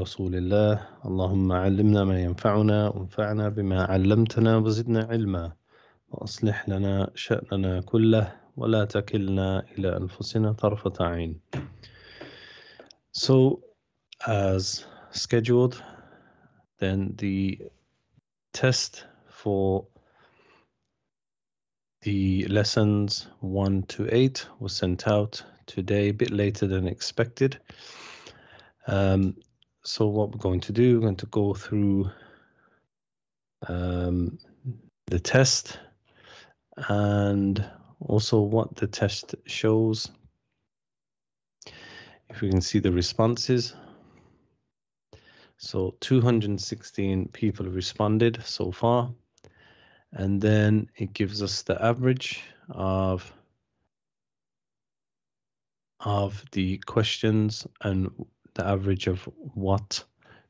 رسول الله. اللهم علمنا ما ينفعنا وانفعنا بما علمتنا وزدنا علما. وأصلح لنا شأننا كله ولا تكلنا إلى أنفسنا طرفة عين. So as scheduled then the test for the lessons 1 to 8 was sent out today a bit later than expected. Um, so what we're going to do, we're going to go through um, the test and also what the test shows. If we can see the responses. So 216 people have responded so far. And then it gives us the average of of the questions and the average of what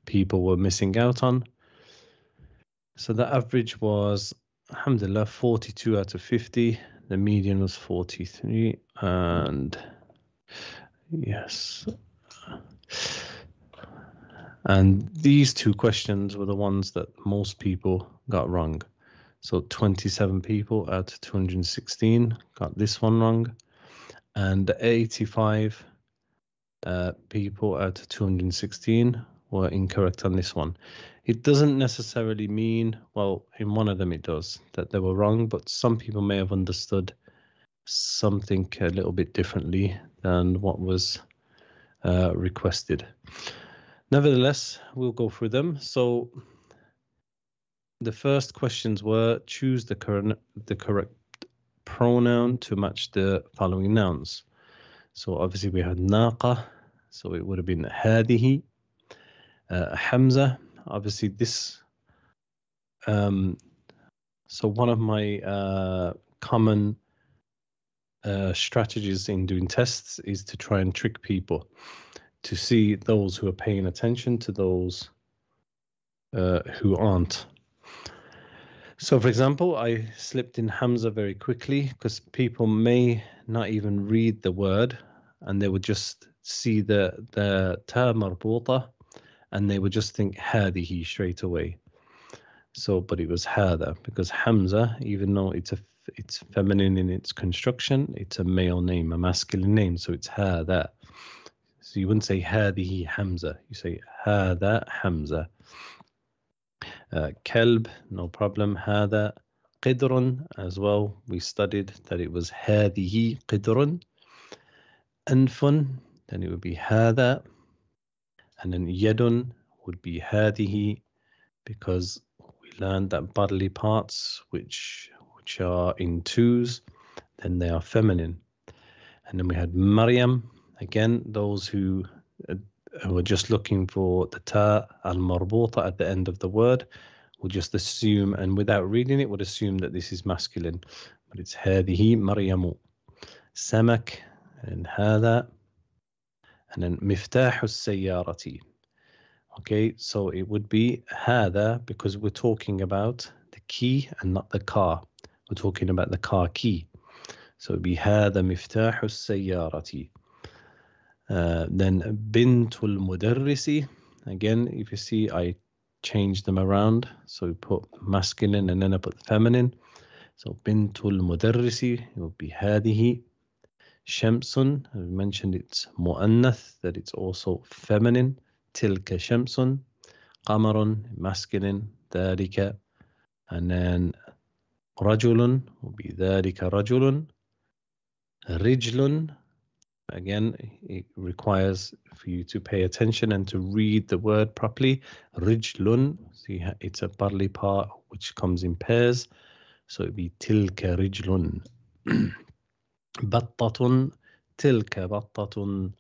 people were missing out on. So the average was, alhamdulillah, 42 out of 50. The median was 43. And yes. And these two questions were the ones that most people got wrong. So 27 people out of 216 got this one wrong. And 85 uh, people out of 216 were incorrect on this one. It doesn't necessarily mean, well, in one of them it does, that they were wrong, but some people may have understood something a little bit differently than what was uh, requested. Nevertheless, we'll go through them. So the first questions were choose the current the correct pronoun to match the following nouns. So obviously we had naqa, so it would have been hadihi. Uh, Hamza, obviously this. Um, so one of my uh, common uh, strategies in doing tests is to try and trick people to see those who are paying attention to those uh, who aren't. So, for example, I slipped in Hamza very quickly because people may not even read the word and they would just see the the ta marbuta and they would just think hadihi straight away. So, but it was hada because Hamza, even though it's a it's feminine in its construction, it's a male name, a masculine name, so it's hada. So you wouldn't say hadihi Hamza, you say hada Hamza. Uh, kelb, no problem. Hada qidrun as well. We studied that it was hadihi qidrun anfun, then it would be هذا. And then Yedun would be هذه because we learned that bodily parts which which are in twos, then they are feminine. And then we had Maryam, again, those who, uh, who are just looking for the ta al Marbuta at the end of the word would just assume, and without reading it, would assume that this is masculine, but it's هذه مريم. سمك, and هذا and then مفتاح السيارة. Okay, so it would be هذا because we're talking about the key and not the car. We're talking about the car key. So it'd be هذا مفتاح السيارة. Uh, then بنت المدرس. Again, if you see, I changed them around. So we put masculine and then I put feminine. So بنت المدرس it would be هذه. Shamsun, I've mentioned it's mu'annath, that it's also feminine. Tilka Shamsun. Qamarun, masculine. Dhalika. And then Rajulun will be Dhalika Rajulun. Rijlun, again, it requires for you to pay attention and to read the word properly. Rijlun, see, it's a bodily part which comes in pairs. So it'd be Tilka Rijlun. بطة تلك بطة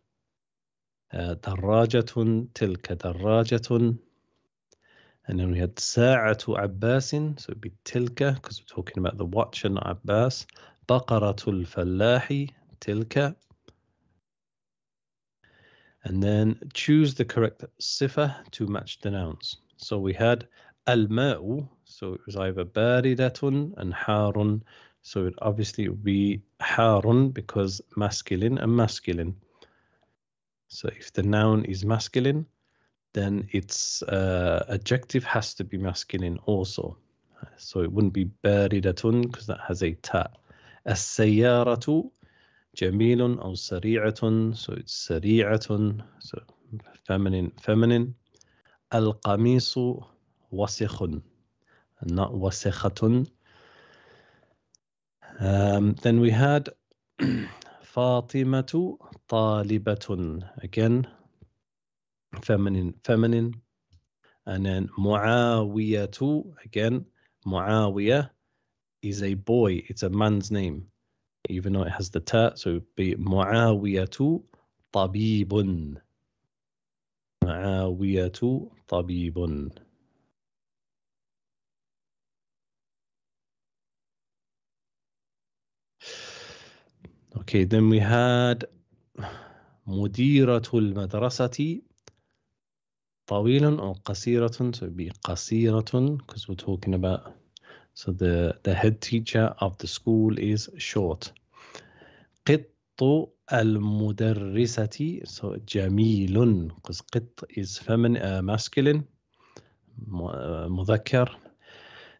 دراجة تلك دراجة and then we had ساعة عباس so it'd be تلك because we're talking about the watch and عباس بقرة الفلاح تلك and then choose the correct صفة to match the nouns so we had الماء so it was either باردة and حار so it obviously would be harun because masculine and masculine. So if the noun is masculine, then its uh, adjective has to be masculine also. So it wouldn't be baridatun because that has a ta. السيارة جميل أو سريعة so it's سريعة so feminine feminine القميص وسخ not وسخة um, then we had Fatima Talibatun. Again, feminine, feminine. And then Muawiyatu. Again, Muawiyah is a boy. It's a man's name, even though it has the ta. So it would be Muawiyatu Tabibun. Muawiyatu Tabibun. Okay, then we had مديرة المدرسة طويل or قصيرة so it'd be قصيرة because we're talking about so the the head teacher of the school is short قط المدرسة so جميل because قط is feminine uh, masculine uh, مذكر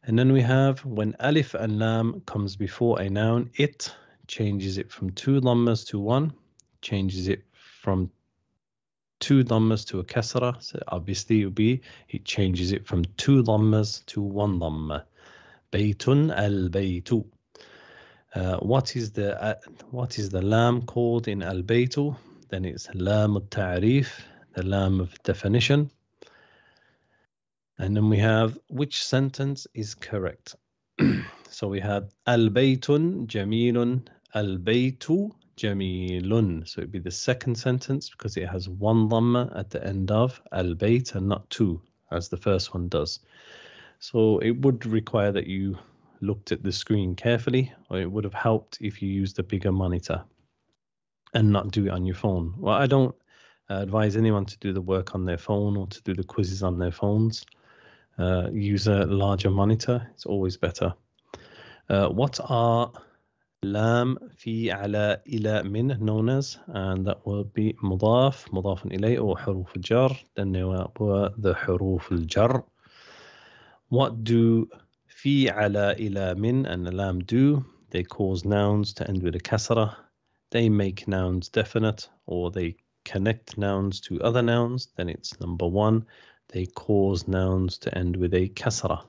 and then we have when alif and lam comes before a noun it changes it from two dhammas to one changes it from two dhammas to a kasra. So obviously it will be, it changes it from two dhammas to one dhamma. Baytun al-baytu. Uh, what is the uh, what is the lam called in al-baytu? Then it's lam al-ta'rif, the lam of definition. And then we have which sentence is correct. so we have al-baytun jamilun al-baytu jamilun. So it'd be the second sentence because it has one dhamma at the end of al-bayt and not two, as the first one does. So it would require that you looked at the screen carefully, or it would have helped if you used a bigger monitor and not do it on your phone. Well, I don't advise anyone to do the work on their phone or to do the quizzes on their phones. Uh, use a larger monitor, it's always better. Uh, what are لام في على إلى من known as and that will be مضاف مضاف إليه أو حروف الجر then were the حروف الجر what do في على إلى من and the lam do they cause nouns to end with a kasra they make nouns definite or they connect nouns to other nouns then it's number one they cause nouns to end with a kasra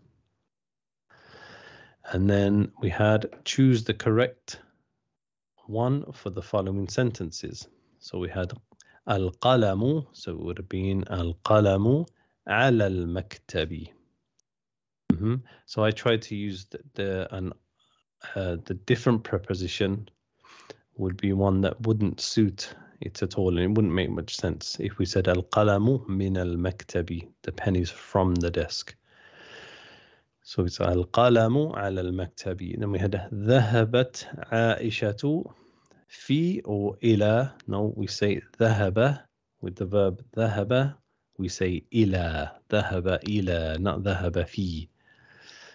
and then we had choose the correct one for the following sentences. So we had al-qalamu, so it would have been al-qalamu ala al-maktabi. Mm -hmm. So I tried to use the the, an, uh, the different preposition would be one that wouldn't suit it at all, and it wouldn't make much sense if we said al-qalamu min al-maktabi, the pennies from the desk. So it's القلم على المكتب. Then we had ذهبت عائشة في or إلى. No, we say ذهب with the verb ذهب. We say إلى. ذهب إلى, not ذهب في.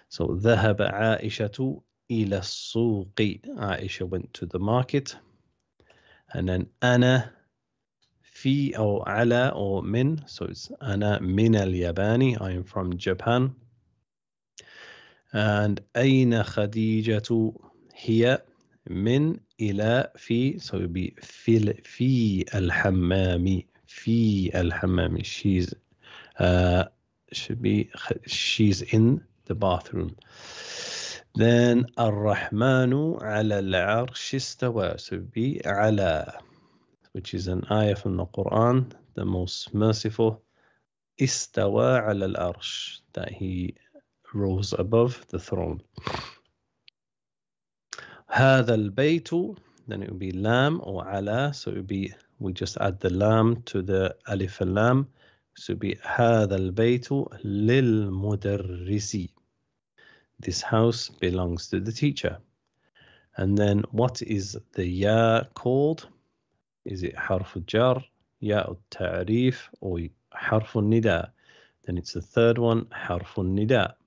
So ذهب عائشة إلى السوق. Aisha went to the market. And then أنا في or على or من. So it's أنا من اليابان. I am from Japan. and أين خديجة هي من إلى في so it be في في الحمام في الحمام she's uh, should be she's in the bathroom then الرحمن على العرش استوى so be على which is an ayah from the Quran the most merciful استوى على العرش that he rose above the throne. هذا البيت then it would be lam or ala so it would be we just add the lam to the alif and lam so it would be هذا البيت للمدرس this house belongs to the teacher and then what is the ya called is it حرف الجر ياء التعريف or حرف النداء then it's the third one حرف النداء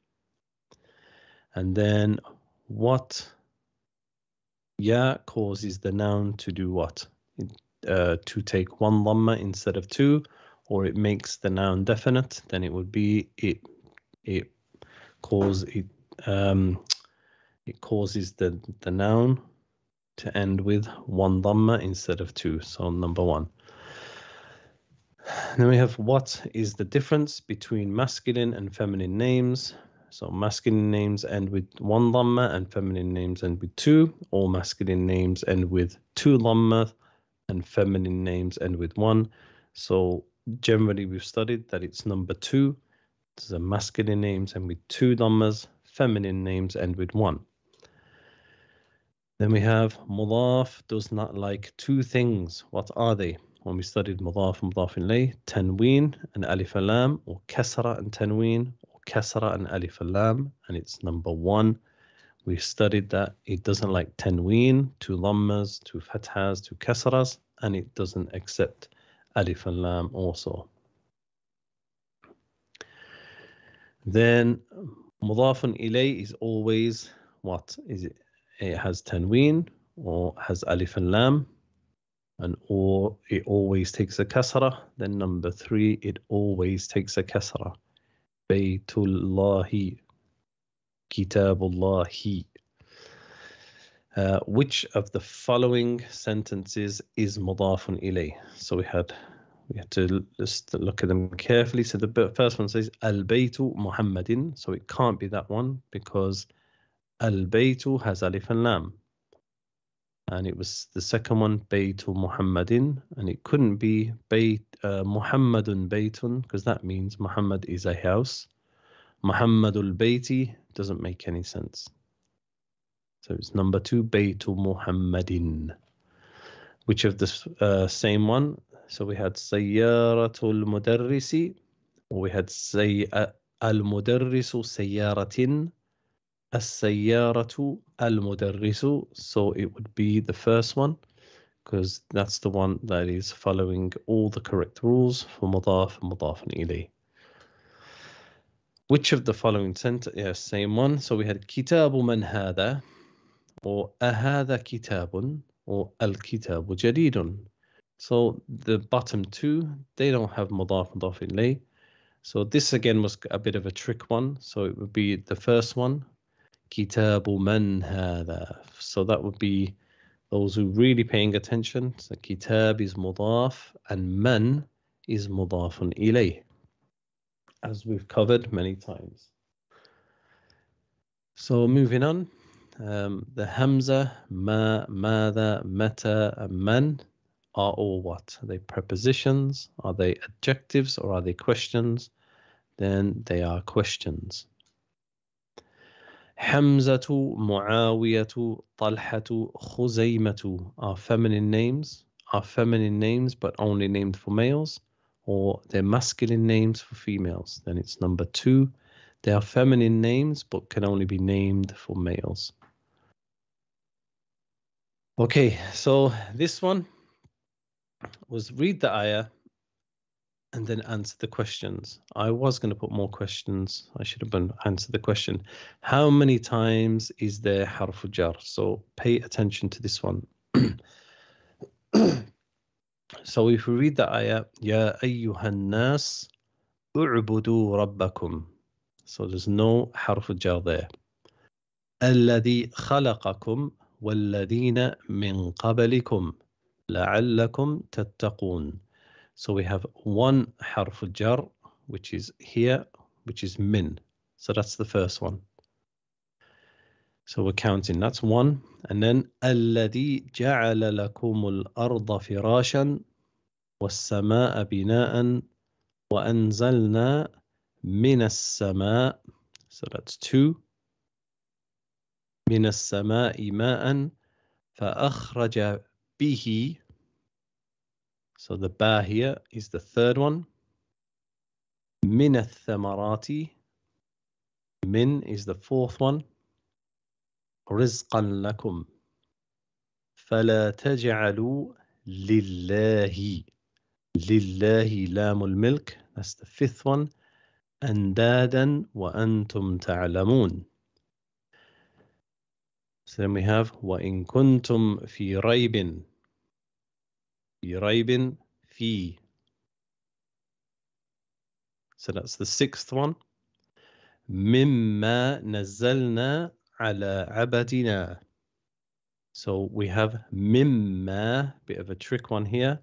and then what ya causes the noun to do what? Uh, to take one dhamma instead of two, or it makes the noun definite, then it would be it it cause it um, it causes the the noun to end with one dhamma instead of two. So number one. Then we have what is the difference between masculine and feminine names? So masculine names end with one dhamma and feminine names end with two. All masculine names end with two dhamma and feminine names end with one. So generally we've studied that it's number two. The masculine names end with two dhammas, feminine names end with one. Then we have mudaf does not like two things. What are they? When we studied mudaf and mudaf ilayh, tanween and alif lam, or kasra and tanween, kasra and alif lam, and it's number one. We studied that it doesn't like tanween, two dhammas, two fathas, two kasras, and it doesn't accept alif and lam also. Then mudafun ilay is always what is it? It has tanween or has alif and lam, and or it always takes a kasra. Then number three, it always takes a kasra. Baytullahi, Kitabullahi. Uh, which of the following sentences is mudafun ilay? So we had we had to just look at them carefully. So the first one says al baytu Muhammadin, so it can't be that one because al baytu has alif and lam, and it was the second one baytu Muhammadin, and it couldn't be bayt uh, Muhammadun baytun because that means Muhammad is a house. Muhammadul bayti doesn't make any sense. So it's number two, Baytu Muhammadin. Which of the uh, same one? So we had Sayyaratul Mudarrisi, or we had Say Al Mudarrisu Sayyaratin, As Sayyaratu Al Mudarrisu. So it would be the first one, because that's the one that is following all the correct rules for Mudaf and Mudaf and Ilayh. Which of the following sentence? Yes, same one. So we had Kitabu Man Hada, or أهذا كتاب or الكتاب جديد so the bottom two they don't have مضاف مضاف إليه so this again was a bit of a trick one so it would be the first one Kitabu man hada. So that would be those who really paying attention. So kitab is mudaf and men is mudafun ilay, as we've covered many times. So moving on, um, the hamza, ma, mada, meta, and are all what? Are they prepositions? Are they adjectives or are they questions? Then they are questions. Hamzatu, Muawiyatu, Talhatu, Khuzaymatu are feminine names, are feminine names but only named for males, or they're masculine names for females. Then it's number two. They are feminine names but can only be named for males. Okay, so this one was read the ayah and then answer the questions. I was going to put more questions. I should have been answer the question. How many times is there harf jar? So pay attention to this one. so if we read the ayah, Ya ayyuhan nas u'budu rabbakum. So there's no harf jar there. الذي خلقكم والذين من قبلكم لعلكم تتقون. So we have one حرف jar which is here which is min. So that's the first one. So we're counting. That's one. And then الذي جعل لكم الأرض فراشا والسماء بناء وأنزلنا من السماء. So that's two. من السماء ماء فأخرج به So the ba here is the third one. من الثمرات من is the fourth one. رزقا لكم فلا تجعلوا لله لله لام الملك that's the fifth one أندادا وأنتم تعلمون So then we have وَإِن كُنتُمْ فِي رَيْبٍ في ريب في So that's the sixth one. مما نزلنا على عبدنا. So we have mimma, bit of a trick one here.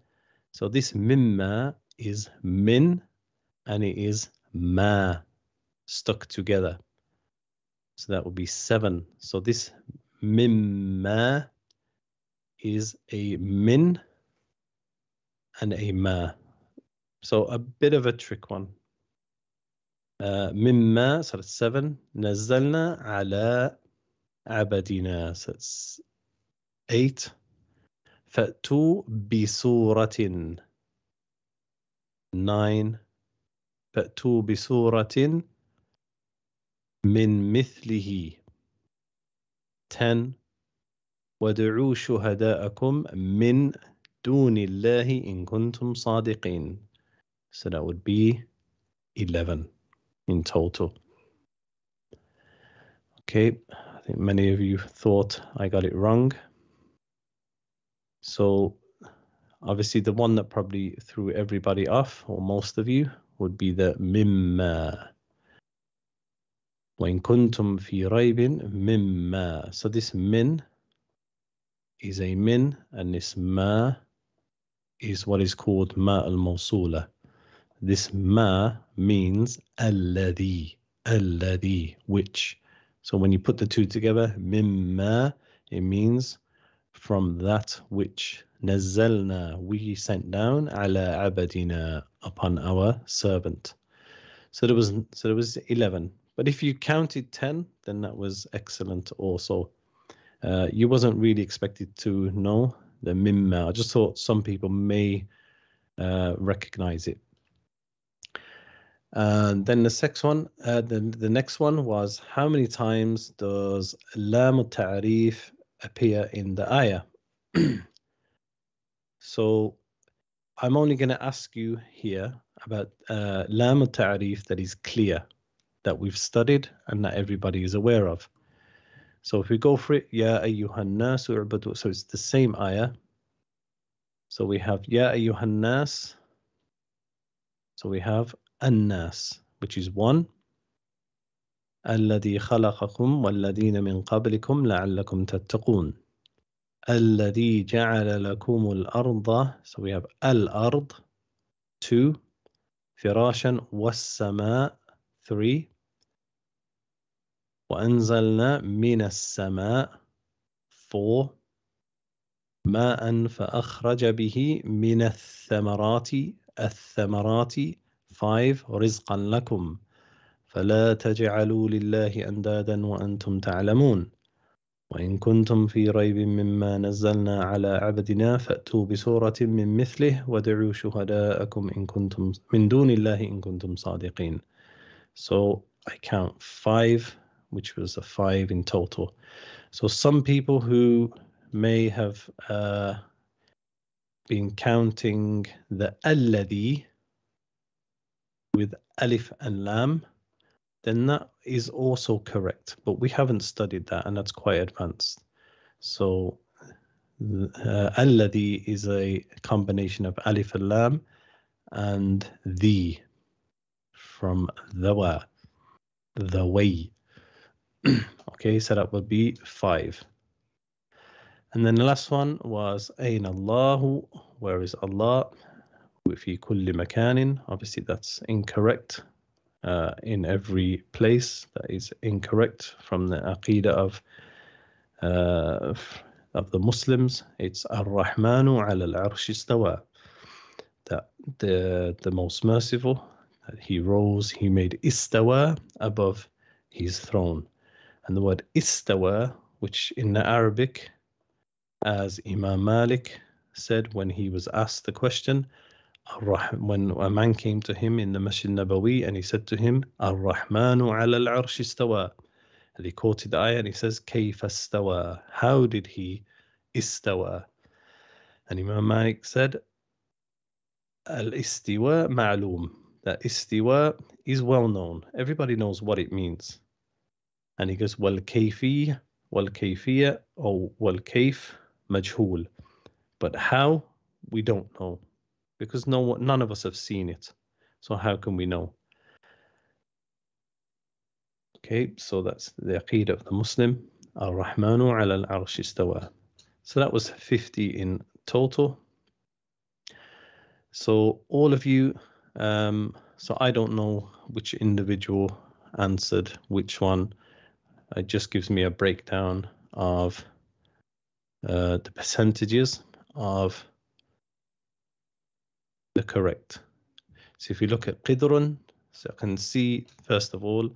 So this mimma is min and it is ma stuck together. So that would be seven. So this mimma is a min and a ma. So a bit of a trick one. Uh, مما that's seven نزلنا على عبدنا so it's eight فأتوا بسورة nine فأتوا بسورة من مثله ten ودعوا شهداءكم من دون الله إن كنتم صادقين so that would be 11 in total. Okay, I think many of you thought I got it wrong. So obviously the one that probably threw everybody off, or most of you, would be the mimma. وإن كنتم في ريب مما. So this min is a min and this ma is what is called ma al-mawsula. This ma means alladhi, alladhi, which. So when you put the two together, mimma, it means from that which nazzalna, we sent down ala abadina, upon our servant. So there was so there was 11. But if you counted 10, then that was excellent also. Uh, you wasn't really expected to know the mimma. I just thought some people may uh, recognize it. And then the next one, uh, the, the next one was how many times does lam ta'rif appear in the ayah? so I'm only going to ask you here about uh, ta'rif that is clear, that we've studied and that everybody is aware of. So if we go for it, Ya ayyuhan nasu so it's the same ayah. So we have Ya ayyuhan nas. So we have الناس which is one الذي خلقكم والذين من قبلكم لعلكم تتقون الذي جعل لكم الأرض so we have الأرض two فراشا والسماء three وأنزلنا من السماء four ماء فأخرج به من الثمرات الثمرات Five, رزقا لكم. فلا تجعلوا لله أندادا وأنتم تعلمون. وإن كنتم في ريب مما نزلنا على عبدنا فأتوا بسورة من مثله ودعوا شهداءكم إن كنتم من دون الله إن كنتم صادقين. So I count five, which was a five in total. So some people who may have uh, been counting the alladhi with alif and lam, then that is also correct. But we haven't studied that, and that's quite advanced. So uh, alladhi is a combination of alif and lam and the from the the way. okay, so that would be five. And then the last one was Ain Allahu, where is Allah? في كل مكان obviously that's incorrect uh, in every place that is incorrect from the aqidah of uh, of the Muslims it's ar-Rahmanu ala al-arsh istawa that the the most merciful that he rose he made istawa above his throne and the word istawa which in the Arabic as Imam Malik said when he was asked the question when a man came to him in the Masjid Nabawi and he said to him, Ar-Rahmanu ala al-arsh istawa. And he quoted the ayah and he says, Kayfa istawa. How did he istawa? And Imam Malik said, Al-istiwa ma'loom. That istiwa is well known. Everybody knows what it means. And he goes, wal kayfiya, or kayf majhul. But how? We don't know because no none of us have seen it. So how can we know? Okay, so that's the Aqidah of the Muslim. Ar-Rahmanu ala al-Arsh istawa. So that was 50 in total. So all of you, um, so I don't know which individual answered which one. It just gives me a breakdown of uh, the percentages of the correct. So if you look at Qidrun, so I can see first of all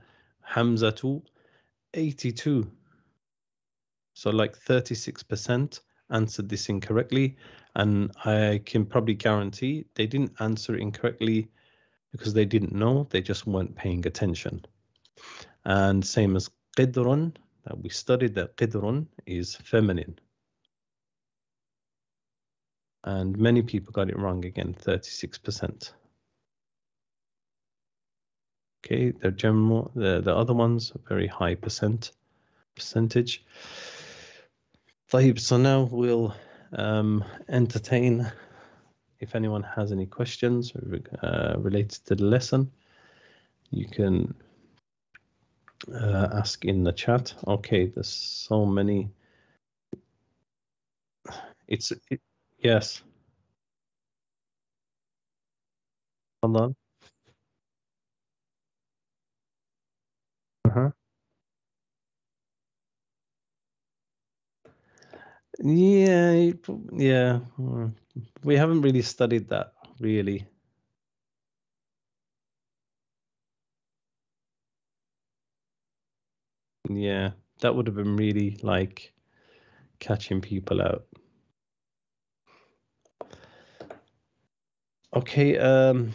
Hamzatu 82. So like 36% answered this incorrectly. And I can probably guarantee they didn't answer incorrectly because they didn't know, they just weren't paying attention. And same as Qidrun, that we studied that Qidrun is feminine. And many people got it wrong again, 36%. Okay, the general, the, the other ones, very high percent percentage. So now we'll um, entertain if anyone has any questions uh, related to the lesson. You can uh, ask in the chat. Okay, there's so many. It's it, yes. Hold on. Uh-huh. Yeah, yeah. Mm. We haven't really studied that really. Yeah, that would have been really like catching people out. Okay, um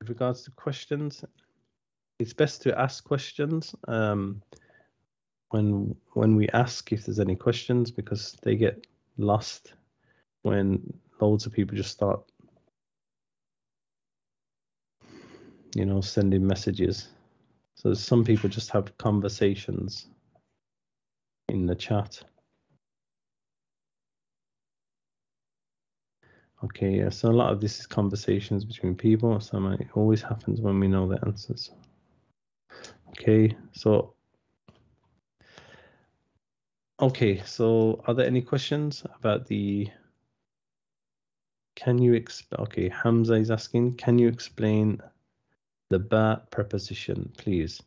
with regards to questions, it's best to ask questions um, when when we ask if there's any questions because they get lost when loads of people just start you know sending messages so some people just have conversations in the chat Okay, yeah, so a lot of this is conversations between people. So it always happens when we know the answers. Okay, so okay, so are there any questions about the can you explain okay, Hamza is asking, can you explain the ba preposition, please?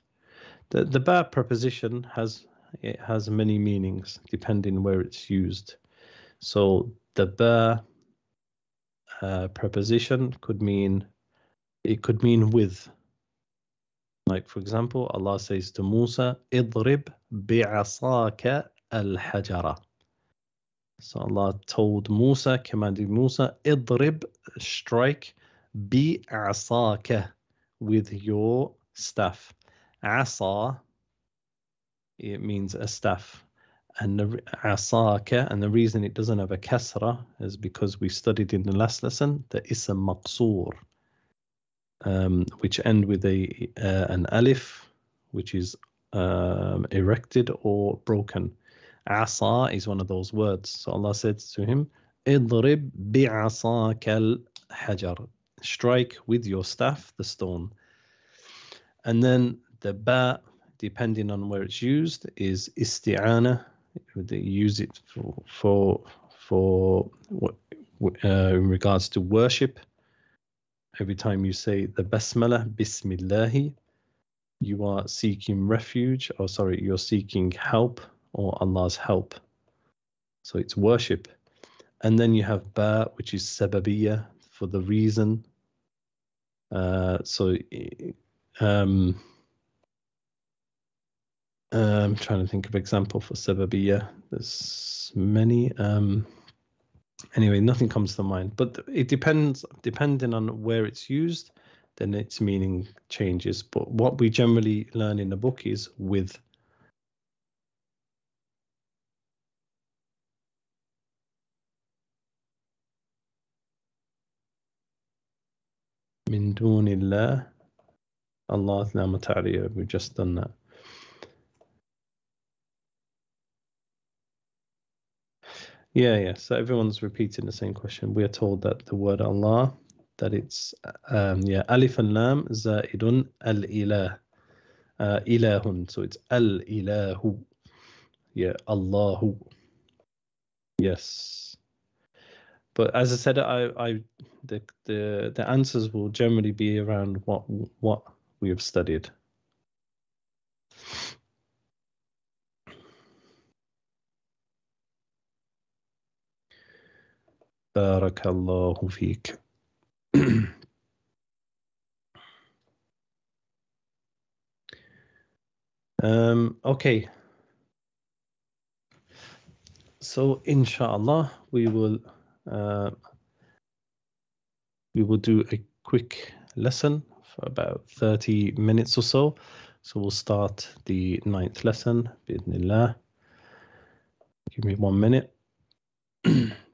The the ba preposition has it has many meanings depending where it's used. So the ba uh, preposition could mean it could mean with like for example Allah says to Musa idrib bi'asaka al-hajara so Allah told Musa commanded Musa idrib strike bi'asaka with your staff asa it means a staff and the asaka, and the reason it doesn't have a kasra is because we studied in the last lesson the ism maqsoor, um, which end with a uh, an alif, which is um, erected or broken. Asa is one of those words. So Allah said to him, "Idrib bi'asaka al-hajar." Strike with your staff the stone. And then the ba, depending on where it's used, is isti'ana, they use it for for for uh, in regards to worship. Every time you say the basmala, Bismillahi, you are seeking refuge, or sorry, you're seeking help or Allah's help. So it's worship. And then you have ba, which is sababiyya for the reason. Uh, so um, uh, I'm trying to think of example for Sababiyya. There's many. Um, anyway, nothing comes to mind. But it depends, depending on where it's used, then its meaning changes. But what we generally learn in the book is with. Min dunillah. Allah, we've just done that. Yeah, yeah. So everyone's repeating the same question. We are told that the word Allah that it's um, yeah alif and lam zaidun al ilah uh, ilahun. So it's al ilahu. Yeah, Allahu. Yes. But as I said, I, I the the the answers will generally be around what what we have studied. بارك الله فيك um, okay so inshallah we will uh, we will do a quick lesson for about 30 minutes or so. So we'll start the ninth lesson. Give me one minute